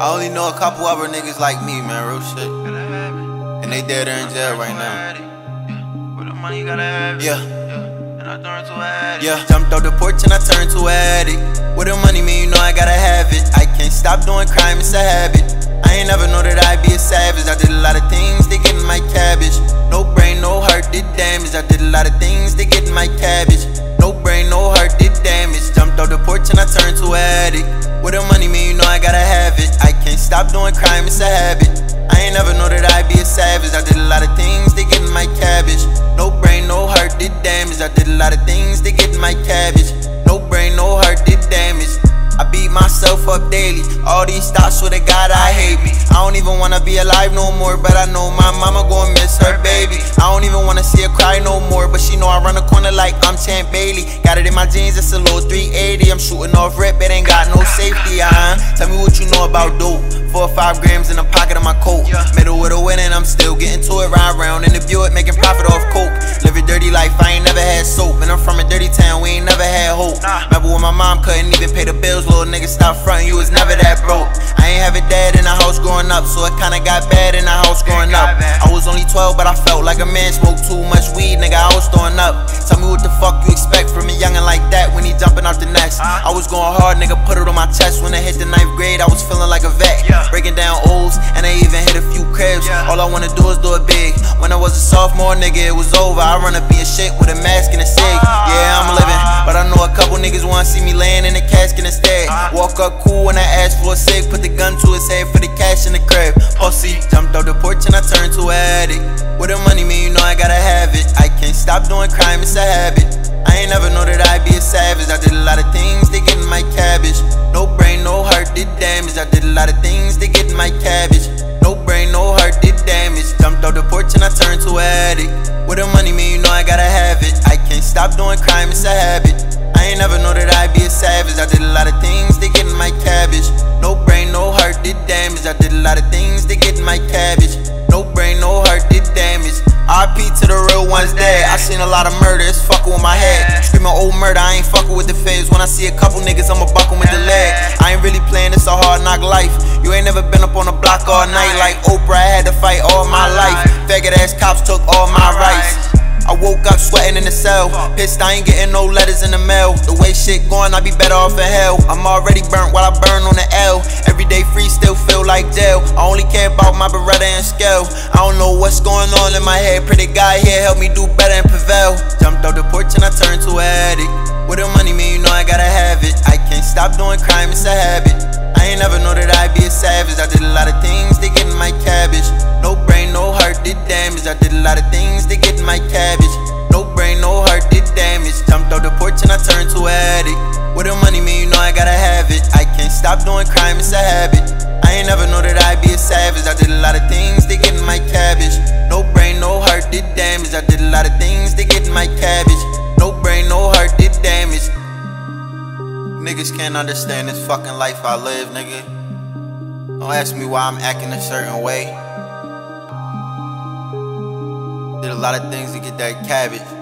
I only know a couple other niggas like me, man, real shit. And they dead in jail right now. Yeah. Yeah, And I turned to add. Yeah. jumped off the porch and I turned to addict. With the money, man, you know I gotta have it. I can't stop doing crime, it's a habit. I ain't never know that I'd be a savage. I did a lot of things to get in my cabbage. No brain, no heart, did damage. I did a lot of things stop doing crime, it's a habit. I ain't never know that I'd be a savage. I did a lot of things to get my cabbage. No brain, no heart, did damage. I did a lot of things to get my cabbage. No brain, no heart, did damage. I beat myself up daily. All these thoughts, swear to God, I hate me. I don't even wanna be alive no more, but I know my mama gon' miss her baby. I don't even wanna see her cry no more, but she know I run the corner like I'm Champ Bailey. Got it in my jeans, it's a low 380. I'm shooting off rip, it ain't got no safety, uh Tell me what you know about dope. Four or five grams in the pocket of my coat. Middle with a win, and I'm still getting to it. Ride around in the Buick, making profit off coke. Live a dirty life, I ain't never had soap. And I'm from a dirty town, we ain't never had hope. Nah. Remember when my mom couldn't even pay the bills, little nigga stop frontin', you was never that broke. I ain't have a dad in the house growing up, so it kinda got bad in the house growing up. I was only 12, but I felt like a man, smoked too much weed, nigga, I was throwing up. Tell me what the fuck you expect from a youngin' like that when he jumping off the nest. I was going hard, nigga, put it on my chest. When I hit the ninth Breaking down O's, and I even hit a few cribs. All I wanna do is do it big. When I was a sophomore, nigga, it was over. I run up in a shit with a mask and a cig. Ah. Yeah, I'm living, but I know a couple niggas wanna see me laying in a casket instead. Ah. Walk up cool when I ask for a cig, put the gun to his head for the cash in the crib. Pussy jumped off the porch and I turned to an addict. With the money, man, you know I gotta have it. I can't stop doing crime, it's a habit. I ain't never know that I'd be a savage. I did a lot of things to get in my porch and I turned to addict. With the money, man, you know I gotta have it. I can't stop doing crime, it's a habit. I ain't never know that I'd be a savage. I did a lot of things to get in my cabbage. No brain, no heart, did damage. I did a lot of things to get in my cabbage. No brain, no heart, did damage. RP to the real ones dead. I seen a lot of murder, it's fucking with my head. Screaming old murder, I ain't fucking with the feds. When I see a couple niggas, I'ma buck 'em with the leg. I ain't really playing, it's a hard knock life. You ain't never been up on the block all night like Oprah. I had to fight all. Faggot ass cops took all my rights. I woke up sweating in the cell. Pissed I ain't getting no letters in the mail. The way shit going, I'd be better off in hell. I'm already burnt while I burn on the L. Everyday free still feel like jail. I only care about my Beretta and scale. I don't know what's going on in my head. Pretty guy here help me do better and prevail. Jumped off the porch and I turned to an addict. With the money, man, you know I gotta have it. I can't stop doing crime, it's a habit. With the money, man, you know I gotta have it. I can't stop doing crime, it's a habit. I ain't never know that I'd be a savage. I did a lot of things to get in my cabbage. No brain, no heart, did damage. I did a lot of things to get in my cabbage. No brain, no heart, did damage. Niggas can't understand this fucking life I live, nigga. Don't ask me why I'm acting a certain way. Did a lot of things to get that cabbage.